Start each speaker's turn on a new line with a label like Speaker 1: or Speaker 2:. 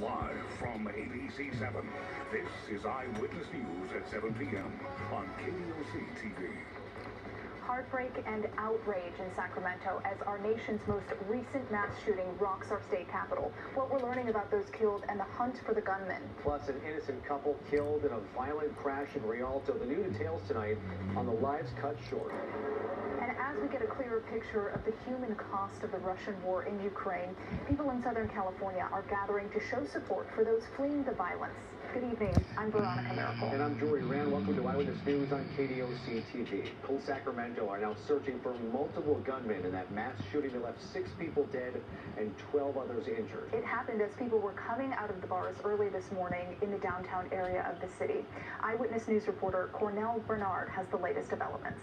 Speaker 1: Live from ABC 7. This is Eyewitness News at 7 p.m. on KDOC TV.
Speaker 2: Heartbreak and outrage in Sacramento as our nation's most recent mass shooting rocks our state capitol. What we're learning about those killed and the hunt for the gunman.
Speaker 3: Plus, an innocent couple killed in a violent crash in Rialto. The new details tonight on the lives cut short.
Speaker 2: And as we get a clearer picture of the human cost of the Russian war in Ukraine, people in Southern California are gathering to show support for those fleeing the violence. Good evening. I'm Veronica Miracle.
Speaker 3: And I'm Jory Rand. Welcome to Eyewitness News on KDOC TV. Police Sacramento are now searching for multiple gunmen in that mass shooting that left six people dead and 12 others injured.
Speaker 2: It happened as people were coming out of the bars early this morning in the downtown area of the city. Eyewitness News reporter Cornell Bernard has the latest developments.